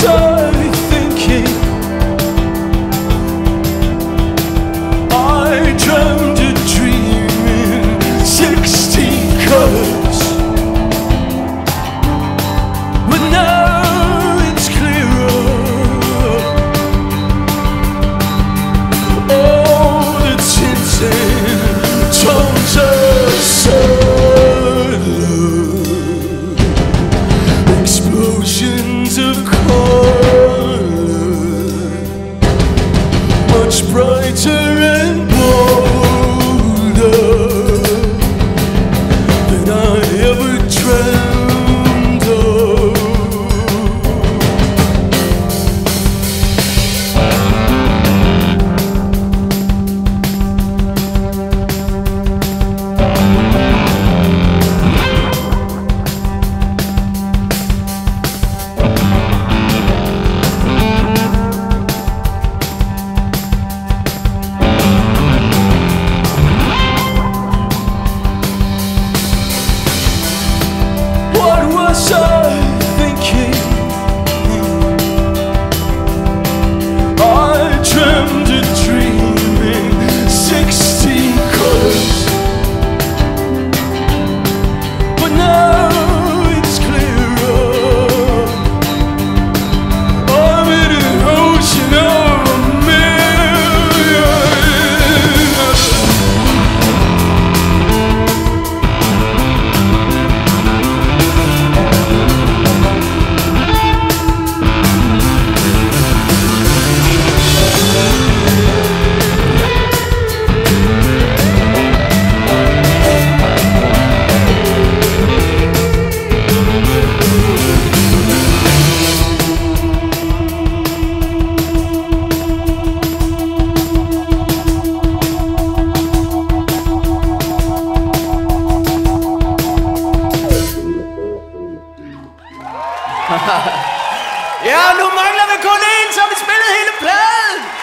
soul. Ja, nu mangler vi kun én, som har spillet hele pladen.